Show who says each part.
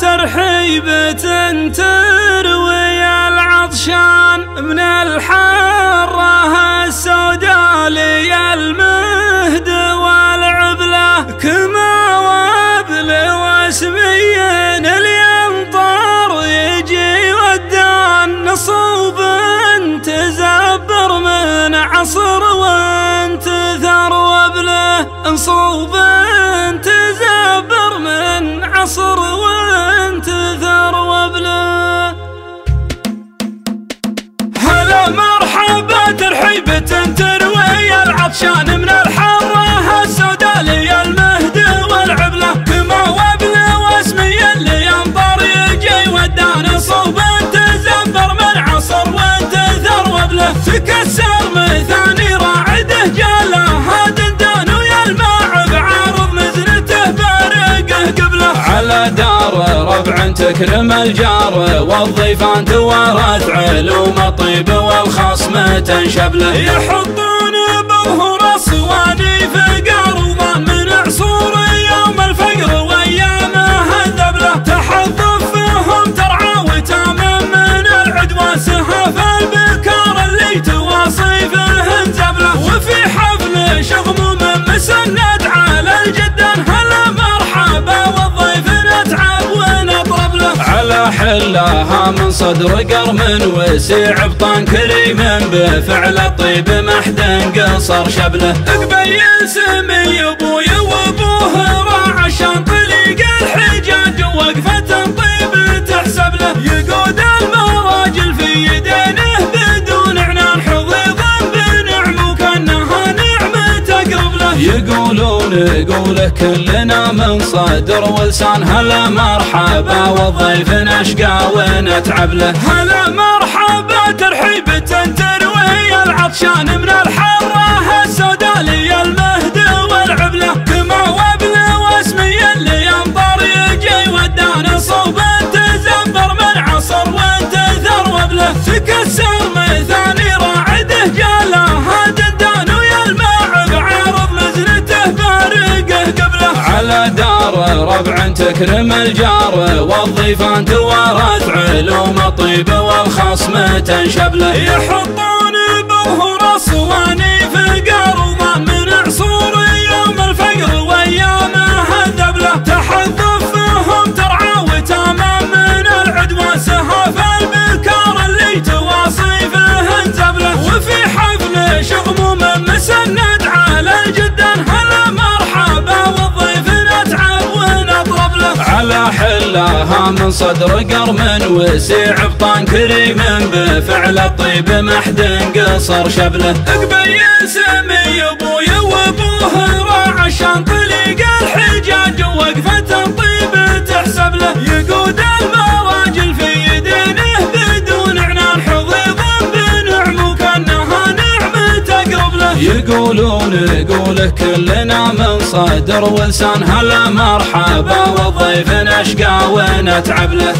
Speaker 1: ترحيبة تروي العطشان من الحارة السوداء لي المهد والعبلة. كما وابل واسمين الينطار يجي ودان. نصوب تزبر من عصر وانت ثر وابله. نصوب تزبر من عصر العطشان من الحرة السوداء لي المهد والعبلة كما وابله واسمي اللي ينطر يجي ودان صوب تزبر من عصر وانت ثر وابله تكسر مثاني راعده جاله. دندان ويا الماع بعارض مزنته بارقه قبله. على دار ربع تكرم الجار والضيفان توارث علوم الطيب والخصم تنشبله. يحطون Oh. حلاها من صدر قرم وسيع بطان كريم بفعل الطيب محد قصر شبله. قبي سمي أبوي يقوله كلنا من صدر ولسان هلا مرحبا والضيف نشقى ونتعب له. هلا مرحبا ترحيبة تروي العطشان على دار ربع تكرم الجار. والضيفان توارث علوم الطيب والخصم تنشبله يحطون حلاها من صدر قرم وسيع بطان كريم بفعل الطيب محد قصر شبله قبي سمي يقولون يقوله كلنا من صدر ولسان هلا مرحبا والضيف نشقى ونتعب له؟